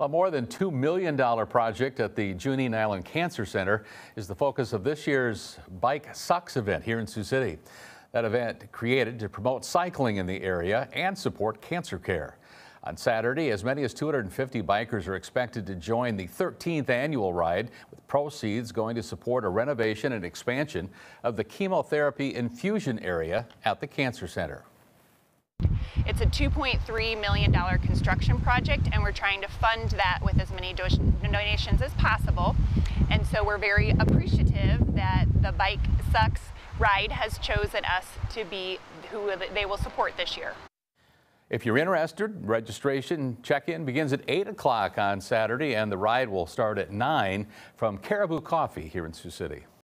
A more than $2 million project at the Junine Island Cancer Center is the focus of this year's Bike Sux event here in Sioux City. That event created to promote cycling in the area and support cancer care. On Saturday, as many as 250 bikers are expected to join the 13th annual ride, with proceeds going to support a renovation and expansion of the chemotherapy infusion area at the Cancer Center. It's a $2.3 million construction project and we're trying to fund that with as many donations as possible. And so we're very appreciative that the Bike Sux ride has chosen us to be who they will support this year. If you're interested, registration check-in begins at 8 o'clock on Saturday and the ride will start at 9 from Caribou Coffee here in Sioux City.